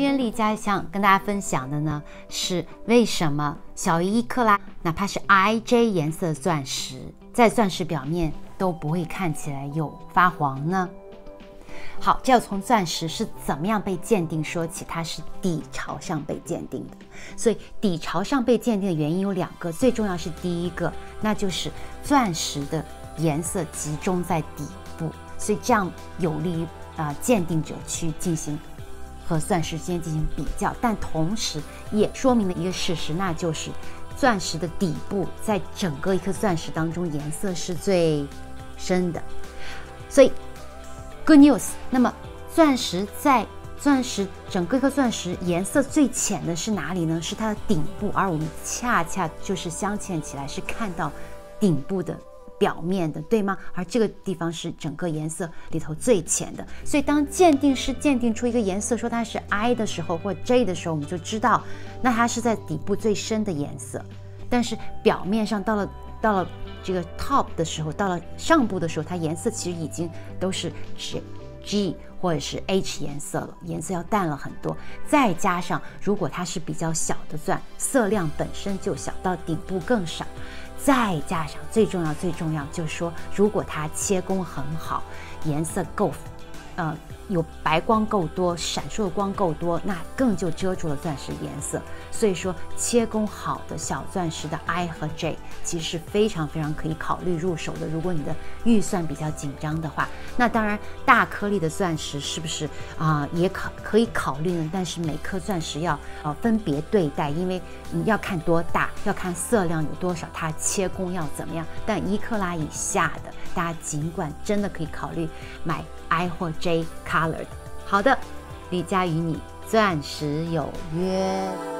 今天丽佳想跟大家分享的呢，是为什么小于一克拉，哪怕是 IJ 颜色钻石，在钻石表面都不会看起来有发黄呢？好，这要从钻石是怎么样被鉴定说起，它是底朝上被鉴定的。所以底朝上被鉴定的原因有两个，最重要是第一个，那就是钻石的颜色集中在底部，所以这样有利于啊鉴定者去进行。和钻石之间进行比较，但同时也说明了一个事实，那就是钻石的底部在整个一颗钻石当中颜色是最深的。所以，good news。那么，钻石在钻石整个一颗钻石颜色最浅的是哪里呢？是它的顶部，而我们恰恰就是镶嵌起来是看到顶部的。表面的对吗？而这个地方是整个颜色里头最浅的，所以当鉴定师鉴定出一个颜色，说它是 I 的时候，或 J 的时候，我们就知道，那它是在底部最深的颜色。但是表面上到了到了这个 top 的时候，到了上部的时候，它颜色其实已经都是 J G 或者是 H 颜色了，颜色要淡了很多。再加上如果它是比较小的钻，色量本身就小，到顶部更少。再加上最重要、最重要，就是说，如果它切工很好，颜色够，呃。有白光够多，闪烁的光够多，那更就遮住了钻石颜色。所以说，切工好的小钻石的 I 和 J 其实是非常非常可以考虑入手的。如果你的预算比较紧张的话，那当然大颗粒的钻石是不是啊也可可以考虑呢？但是每颗钻石要呃分别对待，因为你要看多大，要看色量有多少，它切工要怎么样。但一克拉以下的，大家尽管真的可以考虑买。I 或 J colored，好的，李佳与你钻石有约。